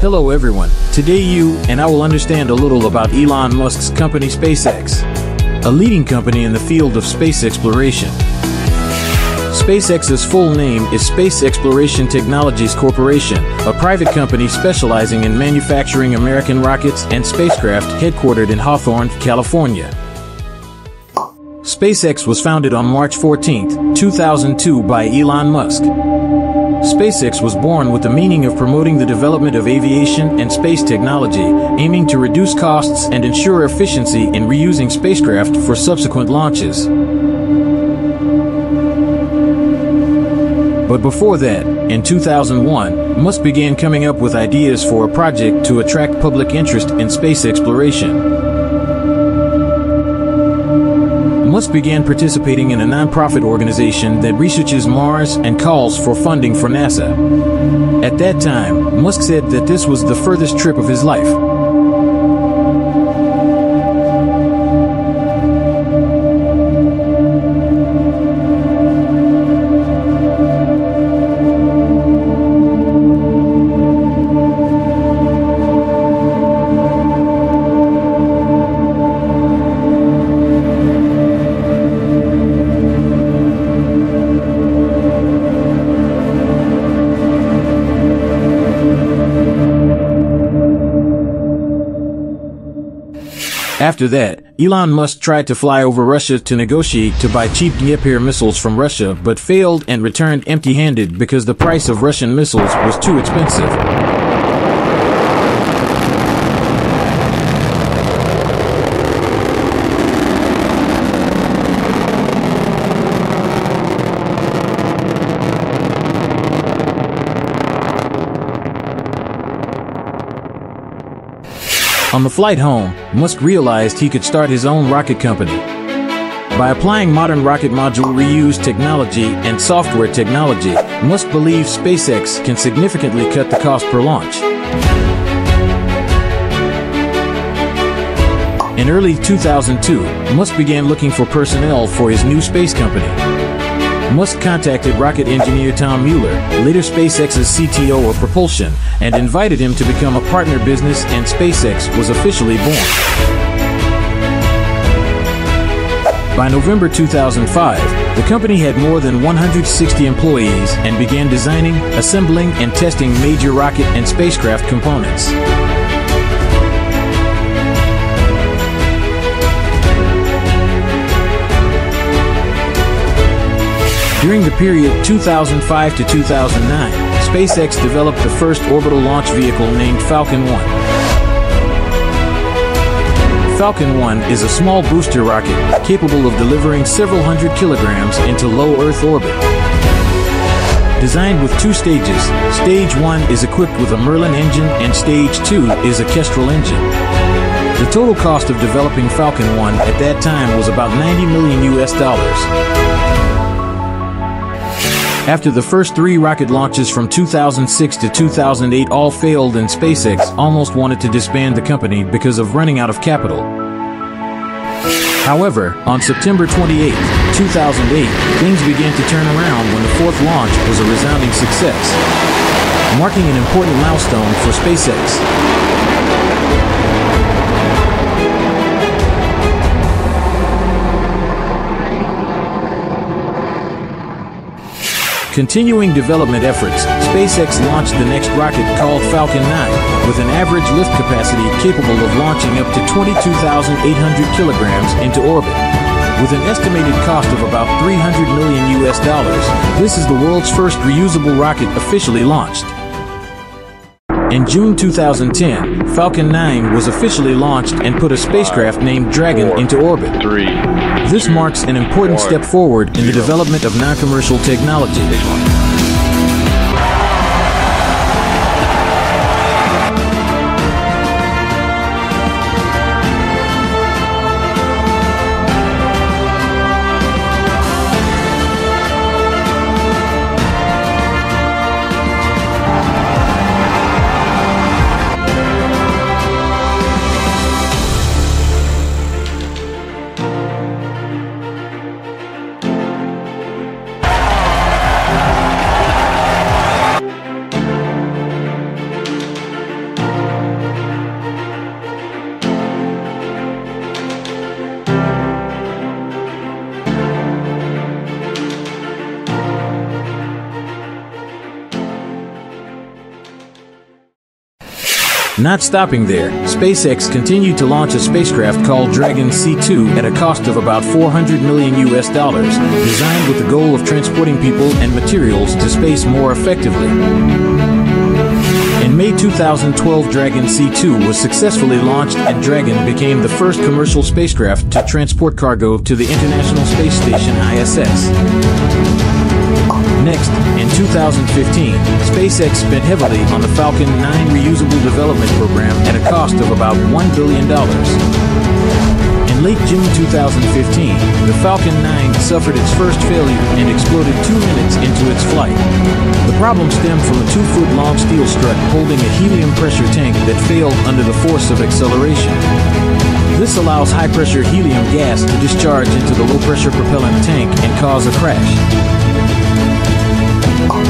Hello everyone. Today you and I will understand a little about Elon Musk's company SpaceX, a leading company in the field of space exploration. SpaceX's full name is Space Exploration Technologies Corporation, a private company specializing in manufacturing American rockets and spacecraft headquartered in Hawthorne, California. SpaceX was founded on March 14, 2002 by Elon Musk. SpaceX was born with the meaning of promoting the development of aviation and space technology, aiming to reduce costs and ensure efficiency in reusing spacecraft for subsequent launches. But before that, in 2001, Musk began coming up with ideas for a project to attract public interest in space exploration. Musk began participating in a nonprofit organization that researches Mars and calls for funding for NASA. At that time, Musk said that this was the furthest trip of his life. After that, Elon Musk tried to fly over Russia to negotiate to buy cheap Dnepr missiles from Russia, but failed and returned empty-handed because the price of Russian missiles was too expensive. On the flight home, Musk realized he could start his own rocket company. By applying modern rocket module reuse technology and software technology, Musk believes SpaceX can significantly cut the cost per launch. In early 2002, Musk began looking for personnel for his new space company. Musk contacted rocket engineer Tom Mueller, later SpaceX's CTO of propulsion, and invited him to become a partner business and SpaceX was officially born. By November 2005, the company had more than 160 employees and began designing, assembling, and testing major rocket and spacecraft components. During the period 2005 to 2009, SpaceX developed the first orbital launch vehicle named Falcon 1. Falcon 1 is a small booster rocket capable of delivering several hundred kilograms into low Earth orbit. Designed with two stages, Stage 1 is equipped with a Merlin engine and Stage 2 is a Kestrel engine. The total cost of developing Falcon 1 at that time was about 90 million US dollars. After the first three rocket launches from 2006 to 2008 all failed and SpaceX almost wanted to disband the company because of running out of capital. However, on September 28, 2008, things began to turn around when the fourth launch was a resounding success, marking an important milestone for SpaceX. Continuing development efforts, SpaceX launched the next rocket called Falcon 9, with an average lift capacity capable of launching up to 22,800 kilograms into orbit. With an estimated cost of about 300 million US dollars, this is the world's first reusable rocket officially launched. In June 2010, Falcon 9 was officially launched and put a spacecraft named Dragon into orbit. Three. This marks an important step forward in the development of non-commercial technology. Not stopping there, SpaceX continued to launch a spacecraft called Dragon C2 at a cost of about 400 million US dollars, designed with the goal of transporting people and materials to space more effectively. In May 2012, Dragon C2 was successfully launched and Dragon became the first commercial spacecraft to transport cargo to the International Space Station ISS. Next, in 2015, SpaceX spent heavily on the Falcon 9 reusable development program at a cost of about $1 billion. In late June 2015, the Falcon 9 suffered its first failure and exploded two minutes into its flight. The problem stemmed from a two-foot-long steel strut holding a helium pressure tank that failed under the force of acceleration. This allows high-pressure helium gas to discharge into the low-pressure propellant tank and cause a crash.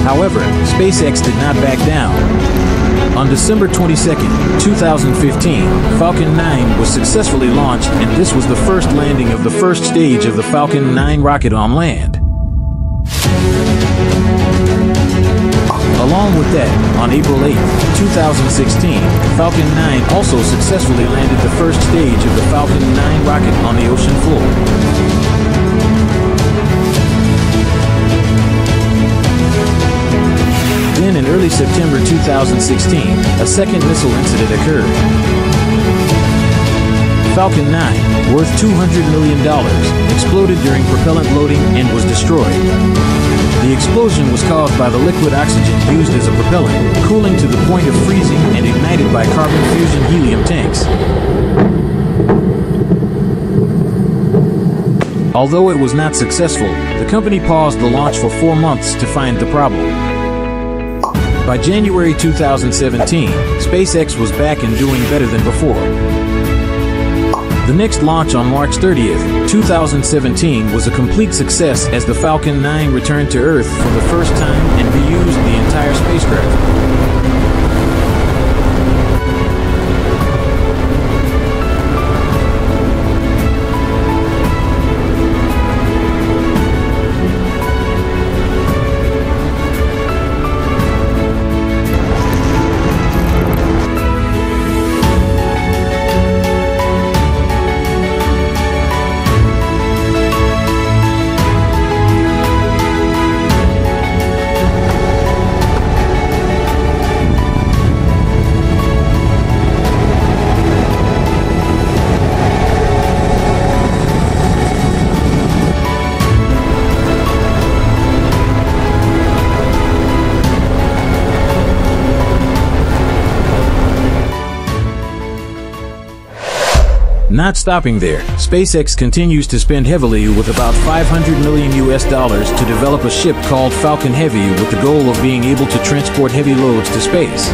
However, SpaceX did not back down. On December 22, 2015, Falcon 9 was successfully launched and this was the first landing of the first stage of the Falcon 9 rocket on land. Along with that, on April 8, 2016, Falcon 9 also successfully landed the first stage of the Falcon 9 rocket on the ocean floor. September 2016, a second missile incident occurred. Falcon 9, worth $200 million, exploded during propellant loading and was destroyed. The explosion was caused by the liquid oxygen used as a propellant, cooling to the point of freezing and ignited by carbon fusion helium tanks. Although it was not successful, the company paused the launch for four months to find the problem. By January 2017, SpaceX was back and doing better than before. The next launch on March 30th, 2017 was a complete success as the Falcon 9 returned to Earth for the first time and reused the entire spacecraft. Not stopping there, SpaceX continues to spend heavily with about 500 million US dollars to develop a ship called Falcon Heavy with the goal of being able to transport heavy loads to space.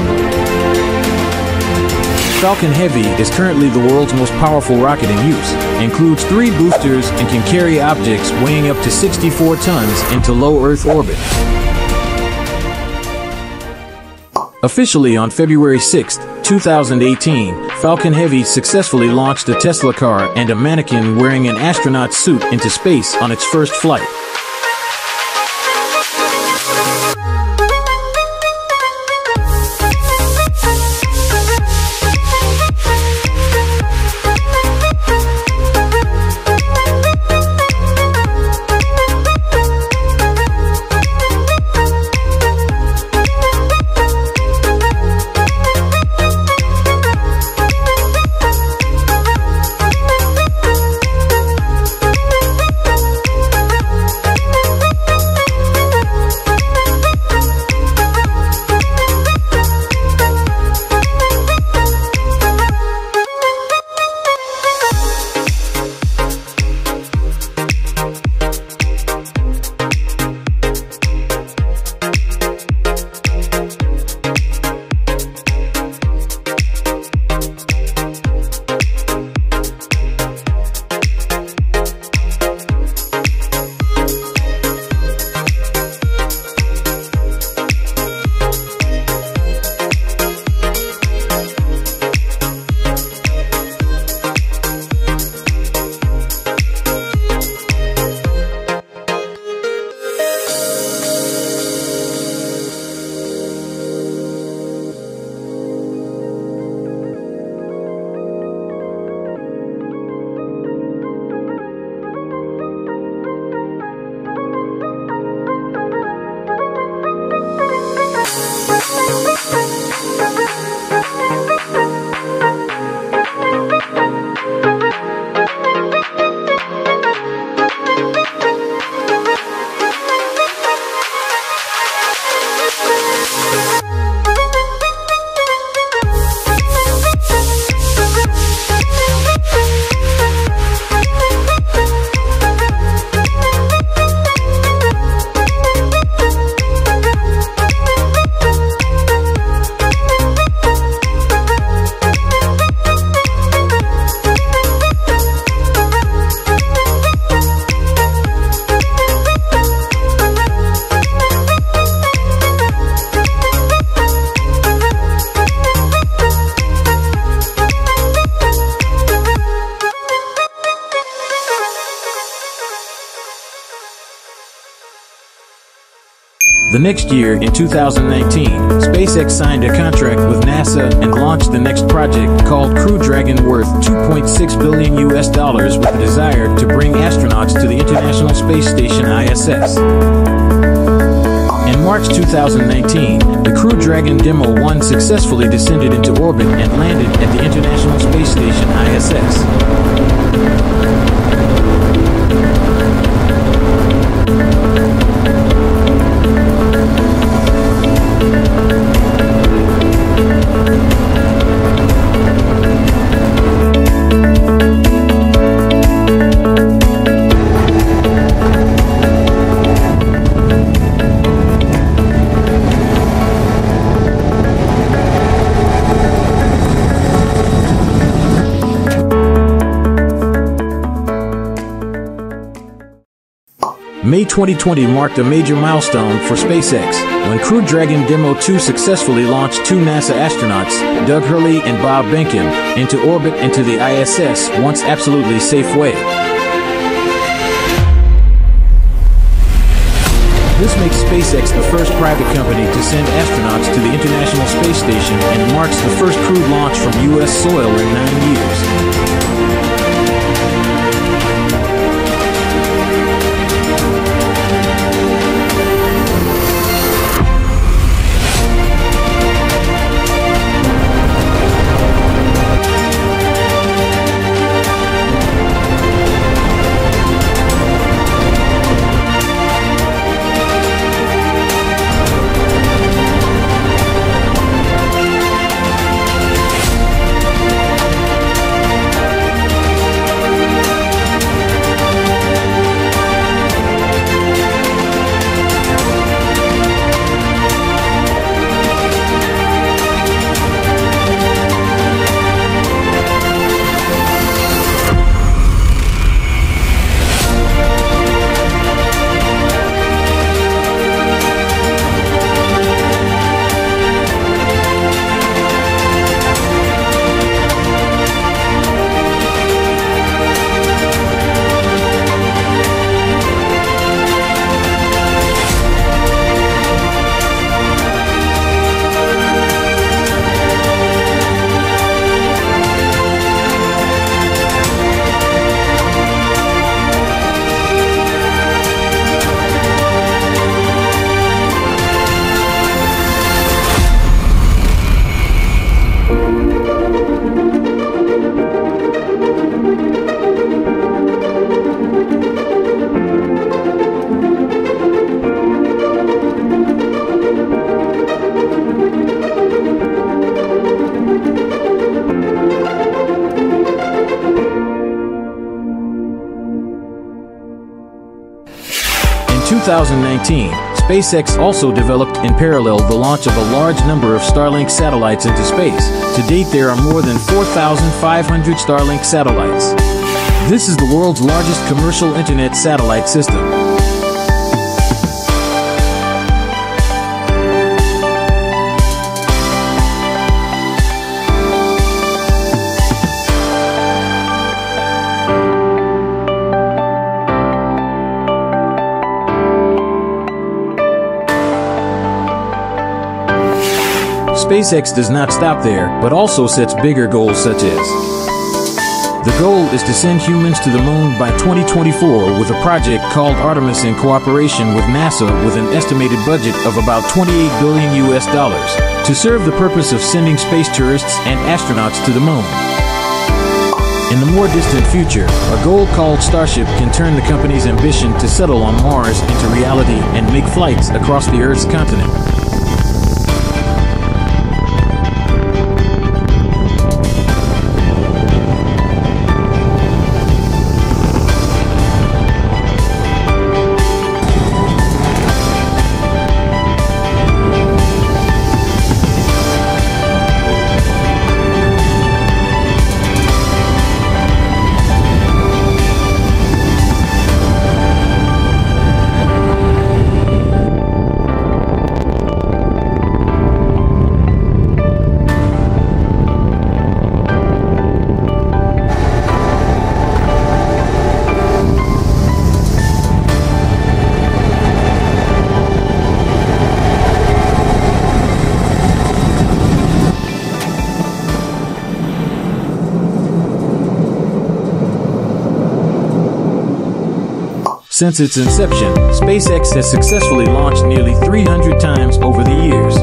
Falcon Heavy is currently the world's most powerful rocket in use, includes three boosters and can carry objects weighing up to 64 tons into low Earth orbit. Officially on February 6, 2018, Falcon Heavy successfully launched a Tesla car and a mannequin wearing an astronaut suit into space on its first flight. Next year, in 2019, SpaceX signed a contract with NASA and launched the next project called Crew Dragon worth 2.6 billion US dollars with the desire to bring astronauts to the International Space Station ISS. In March 2019, the Crew Dragon Demo 1 successfully descended into orbit and landed at the International Space Station ISS. 2020 marked a major milestone for SpaceX when Crew Dragon Demo 2 successfully launched two NASA astronauts, Doug Hurley and Bob Behnken, into orbit and to the ISS once absolutely safe way. This makes SpaceX the first private company to send astronauts to the International Space Station and marks the first crewed launch from U.S. soil in nine years. 2019, SpaceX also developed in parallel the launch of a large number of Starlink satellites into space. To date, there are more than 4,500 Starlink satellites. This is the world's largest commercial internet satellite system. SpaceX does not stop there, but also sets bigger goals such as the goal is to send humans to the moon by 2024 with a project called Artemis in cooperation with NASA with an estimated budget of about 28 billion US dollars to serve the purpose of sending space tourists and astronauts to the moon. In the more distant future, a goal called Starship can turn the company's ambition to settle on Mars into reality and make flights across the Earth's continent. Since its inception, SpaceX has successfully launched nearly 300 times over the years.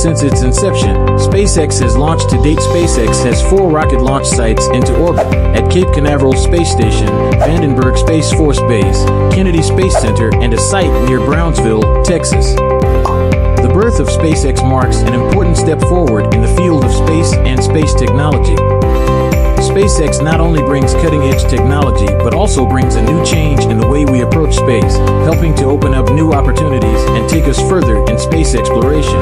Since its inception, SpaceX has launched to date. SpaceX has four rocket launch sites into orbit at Cape Canaveral Space Station, Vandenberg Space Force Base, Kennedy Space Center, and a site near Brownsville, Texas. The birth of SpaceX marks an important step forward in the field of space and space technology. SpaceX not only brings cutting edge technology, but also brings a new change in the way we approach space, helping to open up new opportunities and take us further in space exploration.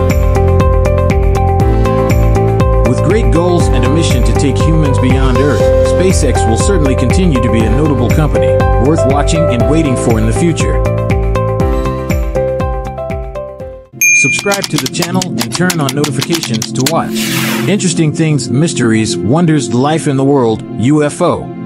With great goals and a mission to take humans beyond Earth, SpaceX will certainly continue to be a notable company, worth watching and waiting for in the future. Subscribe to the channel and turn on notifications to watch interesting things, mysteries, wonders, life in the world, UFO.